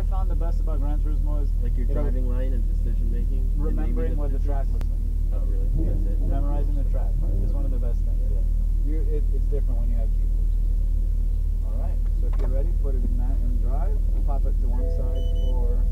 I found the best about Gran Turismo is Like your driving line and decision making. remembering what the track looks like. Oh, really? That's it. Memorizing the track is one of the best things. Yeah. You, it, it's different when you have keyboards. All right. So if you're ready, put it in that and drive. Pop it to one side or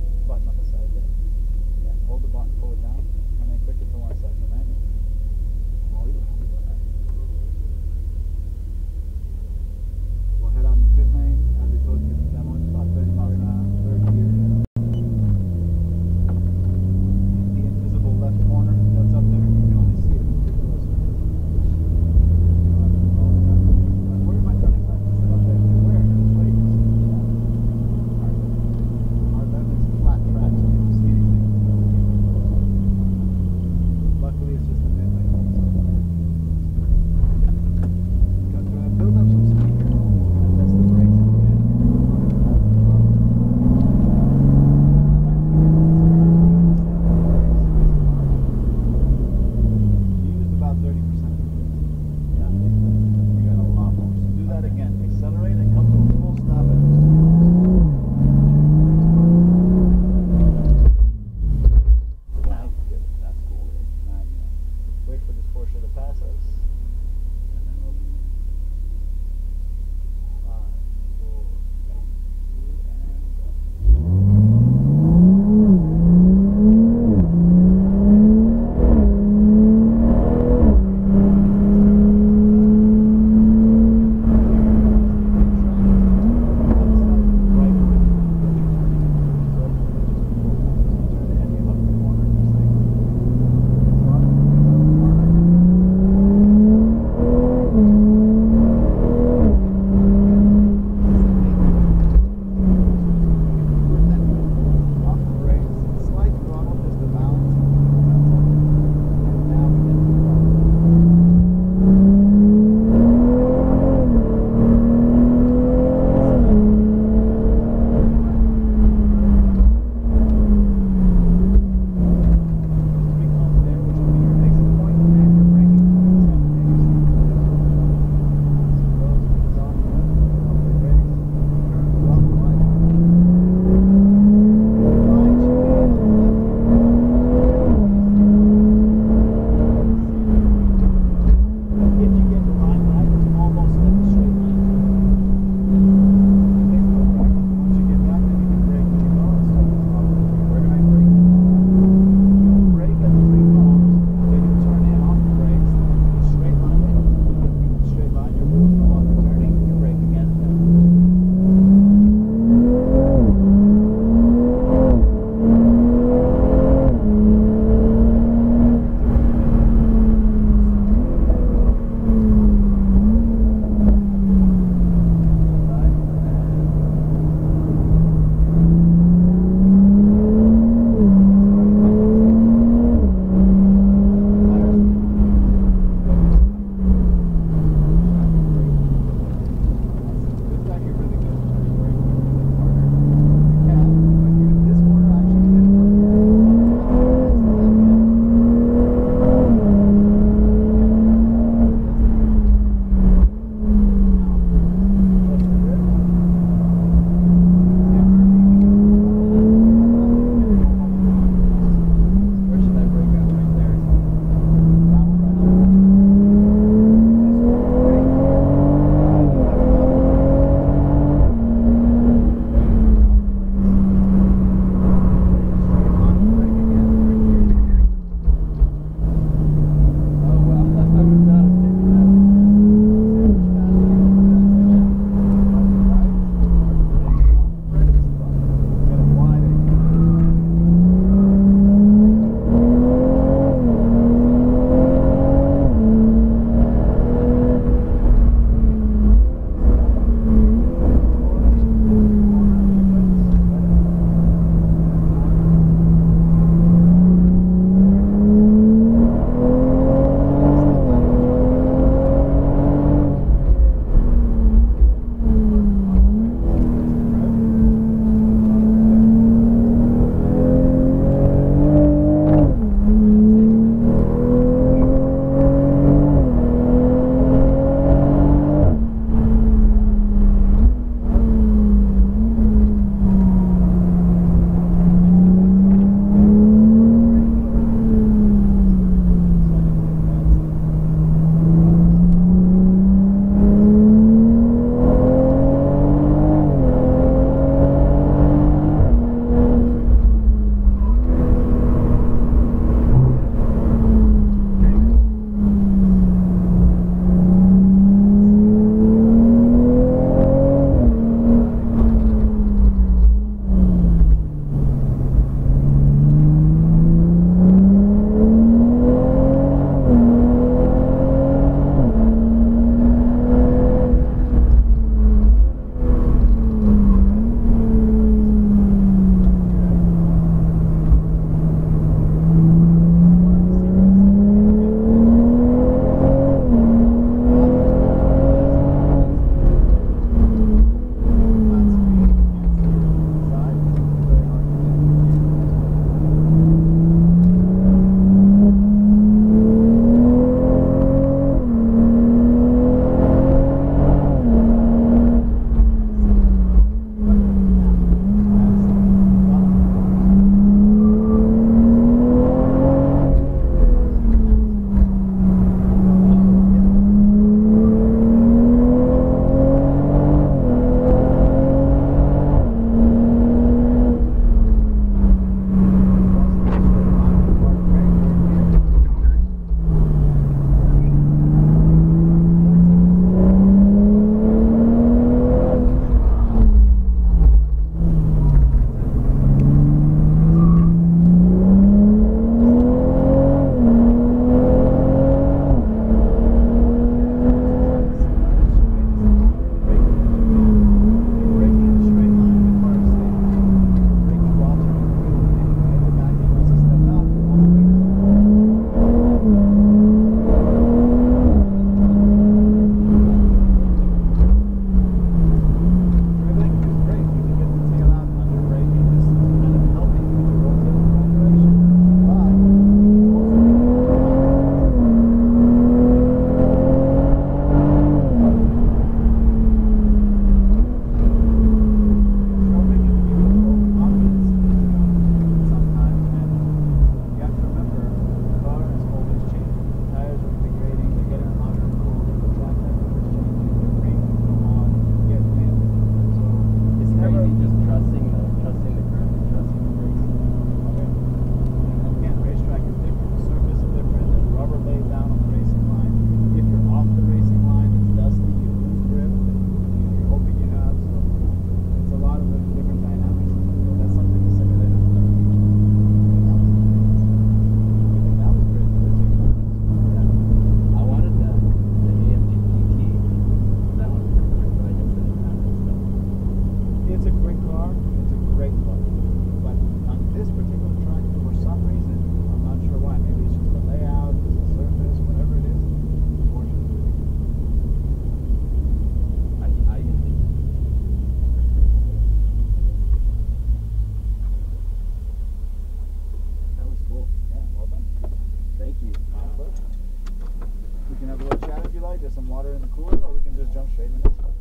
like. There's some water in the cooler, or we can just jump straight in the next one.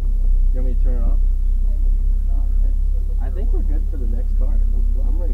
You want me to turn it off? I think we're good for the next car. I'm ready.